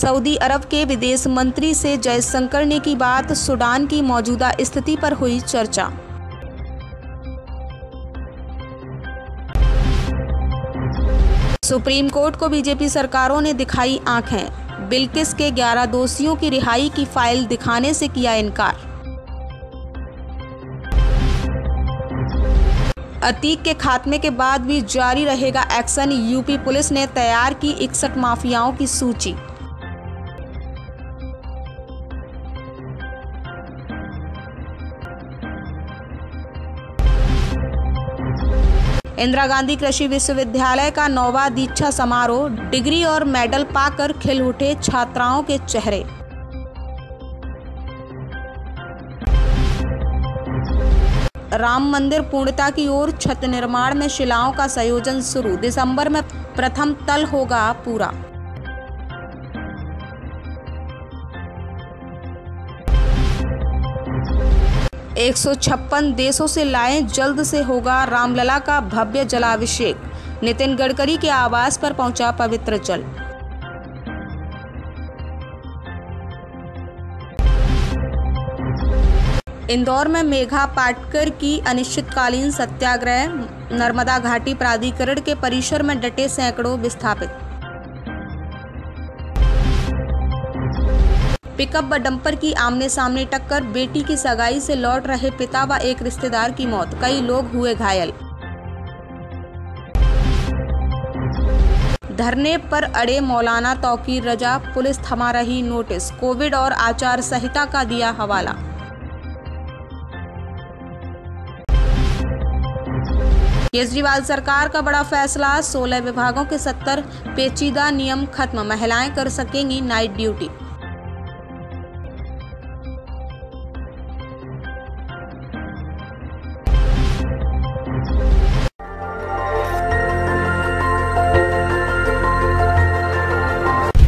Saudi अरब के विदेश मंत्री से जयशंकर ने की बात, सूडान की मौजूदा स्थिति पर हुई चर्चा। सुप्रीम कोर्ट को बीजेपी सरकारों ने दिखाई आँखें। बिल्किस के 11 दोषियों की रिहाई की फ़ाइल दिखाने से किया इनकार। अतीक के खात्मे के बाद भी जारी रहेगा एक्शन। यूपी पुलिस ने तैयार की इकसठ माफियाओं की सूची। इंदिरा गांधी कृषि विश्वविद्यालय का नौवा दीक्षा समारोह, डिग्री और मेडल पाकर खिल उठे छात्राओं के चेहरे। राम मंदिर पूर्णता की ओर छत निर्माण में शिलाओं का संयोजन शुरू। दिसंबर में प्रथम तल होगा पूरा। एक सौ छप्पन देशों से लाए, जल्द से होगा रामलला का भव्य जलाभिषेक। नितिन गडकरी के आवास पर पहुँचा पवित्र जल। इंदौर में मेघा पाटकर की अनिश्चितकालीन सत्याग्रह, नर्मदा घाटी प्राधिकरण के परिसर में डटे सैकड़ों विस्थापित। पिकअप व डंपर की आमने सामने टक्कर, बेटी की सगाई से लौट रहे पिता व एक रिश्तेदार की मौत, कई लोग हुए घायल। धरने पर अड़े मौलाना तौकीर रजा, पुलिस थमा रही नोटिस, कोविड और आचार संहिता का दिया हवाला। केजरीवाल सरकार का बड़ा फैसला 16 विभागों के 70 पेचीदा नियम खत्म, महिलाएँ कर सकेंगी नाइट ड्यूटी।